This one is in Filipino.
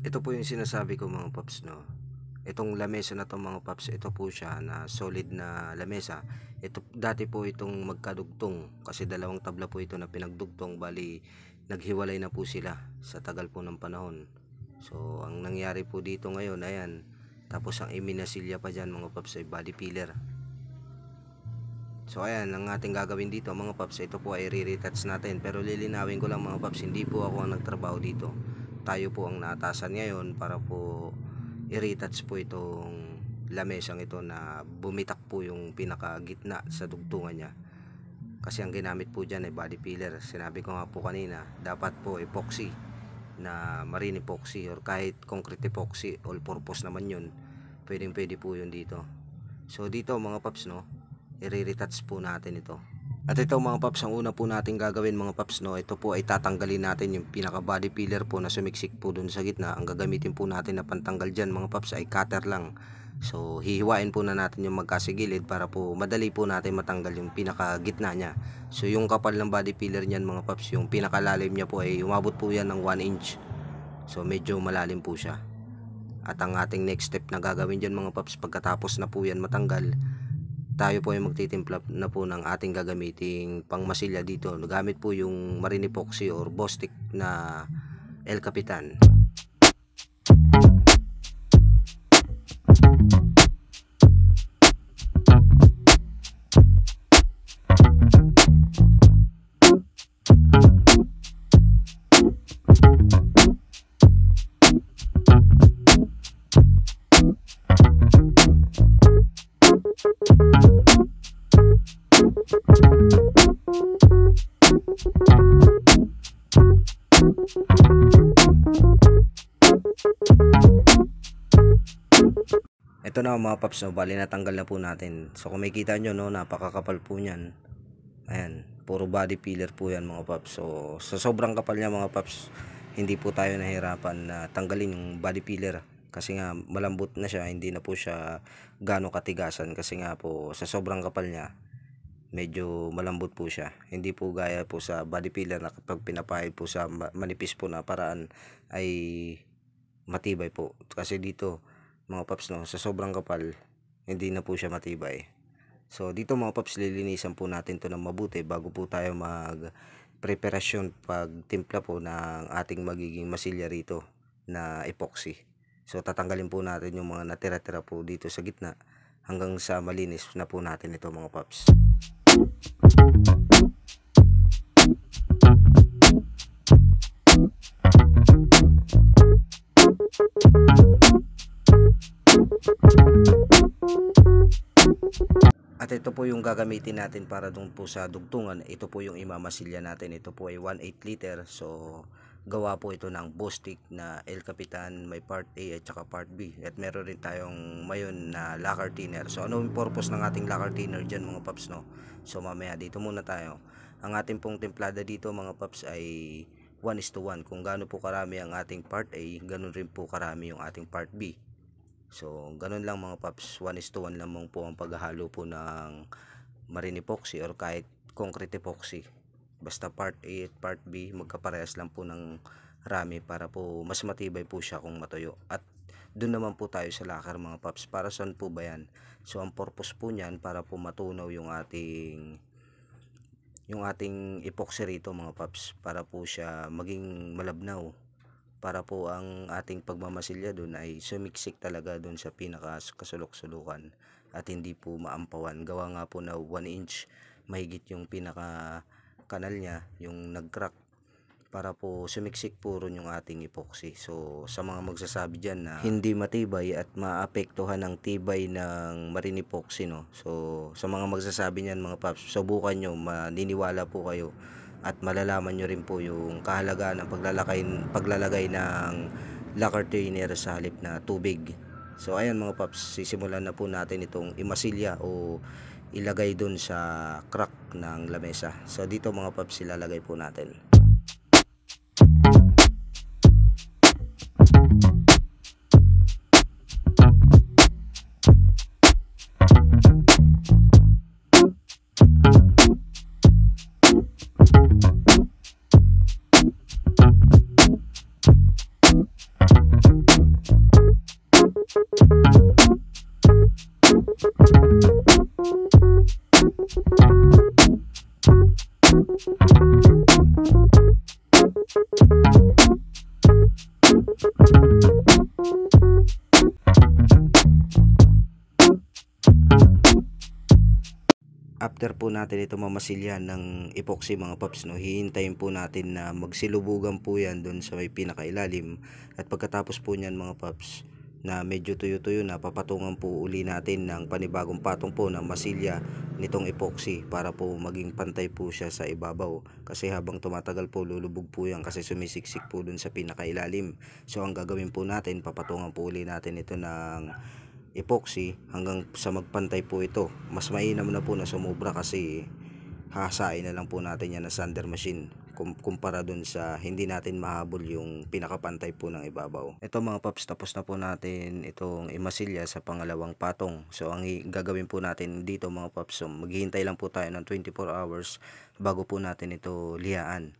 Ito po yung sinasabi ko mga paps no. Itong lamesa na to mga paps, ito po siya na solid na lamesa. Ito dati po itong magkadugtong kasi dalawang tabla po ito na pinagdugtong bali naghiwalay na po sila sa tagal po ng panahon. So ang nangyari po dito ngayon ayan tapos ang iminasilya pa dyan mga paps ay body pillar. So ayan ang ating gagawin dito mga paps ito po ay re-retouch natin pero lilinawin ko lang mga paps hindi po ako ang nagtrabaho dito tayo po ang naatasan ngayon para po i-retouch po itong lamesang ito na bumitak po yung pinakagitna sa dugtungan niya. Kasi ang ginamit po dyan ay body filler. Sinabi ko nga po kanina dapat po epoxy na marine epoxy or kahit concrete epoxy all purpose naman yun. Pwedeng pwede po yun dito. So dito mga paps no? I-retouch po natin ito at ito mga paps, ang una po natin gagawin mga paps, no, ito po ay tatanggalin natin yung pinaka body filler po na sumiksik po dun sa gitna. Ang gagamitin po natin na pantanggal dyan mga paps ay cutter lang. So hihiwain po na natin yung magkasigilid para po madali po natin matanggal yung pinaka gitna niya. So yung kapal ng body filler niyan mga paps, yung pinakalalim niya po ay umabot po yan ng 1 inch. So medyo malalim po siya. At ang ating next step na gagawin dyan mga paps pagkatapos na po yan matanggal tayo po ay magtitimpla na po ng ating gagamiting pangmasilya dito. Gamit po yung marine epoxy or bostik na El Capitan. Ito na mga paps, no, bali natanggal na po natin. So kung makita nyo, no, napakakapal po niyan. Ayan, puro body filler po yan mga paps. So sa sobrang kapal niya mga paps, hindi po tayo nahirapan na tanggalin yung body filler. Kasi nga malambot na siya, hindi na po siya gano katigasan. Kasi nga po sa sobrang kapal niya, medyo malambot po siya. Hindi po gaya po sa body filler na kapag pinapahid po sa manipis po na paraan ay matibay po. Kasi dito, mga paps no? Sa sobrang kapal hindi na po siya matibay. So dito mga paps lilinisan po natin to ng mabuti bago po tayo mag preparasyon pag timpla po ng ating magiging masilya rito na epoxy. So tatanggalin po natin yung mga natira-tira po dito sa gitna hanggang sa malinis na po natin ito mga paps. At ito po yung gagamitin natin para dun po sa dugtungan. Ito po yung imamasilya natin. Ito po ay 1.8 liter. So, gawa po ito ng Bostik na El Capitan. May part A at saka part B. At meron rin tayong mayon na lacquer thinner. So, ano yung purpose ng ating lacquer thinner dyan mga paps no? So, mamaya dito muna tayo. Ang ating pong templada dito mga paps ay 1 is to 1. Kung gaano po karami ang ating part A, ganun rin po karami yung ating part B. So, ganun lang mga paps, 1 is to 1 lamang po ang paghahalo po ng marine epoxy or kahit concrete epoxy. Basta part A at part B, magkaparehas lang po ng rami para po mas matibay po siya kung matuyo. At doon naman po tayo sa lacquer mga paps. Para saan po ba yan? So, ang purpose po niyan para po matunaw yung ating yung ating epoxy rito mga paps para po siya maging malabnaw para po ang ating pagmamasilya doon ay sumiksik talaga doon sa pinaka kasulok-sulukan at hindi po maampawan. Gawa nga po na 1 inch mahigit yung pinaka kanal niya, yung nag-crack para po sumiksik po ron yung ating epoxy. So sa mga magsasabi dyan na hindi matibay at maapektuhan ng tibay ng marine epoxy no. So sa mga magsasabi niyan mga paps, subukan nyo, maniniwala po kayo at malalaman nyo rin po yung kahalagaan ng paglalagay, paglalagay ng lacquer thinner sa halip na tubig. So ayan mga paps, sisimulan na po natin itong imasilya o ilagay dun sa crack ng lamesa. So dito mga paps ilalagay po natin. After po natin ito mamasilyan ng epoxy mga paps no hihintayin po natin na magsilubugan po yan doon sa may pinakailalim. At pagkatapos po niyan mga paps na medyo tuyo-tuyo na papatungan po uli natin ng panibagong patong po ng masilya nitong epoxy para po maging pantay po siya sa ibabaw. Kasi habang tumatagal po lulubog po yan kasi sumisiksik po dun sa pinakailalim. So ang gagawin po natin papatungan po uli natin ito ng epoxy hanggang sa magpantay po ito. Mas mainam na po na sumubra kasi hasain na lang po natin yan na sander machine kum- kumpara dun sa hindi natin mahabol yung pinakapantay po ng ibabaw. Ito mga paps tapos na po natin itong imasilya sa pangalawang patong. So ang gagawin po natin dito mga paps so maghihintay lang po tayo ng 24 hours bago po natin ito liyaan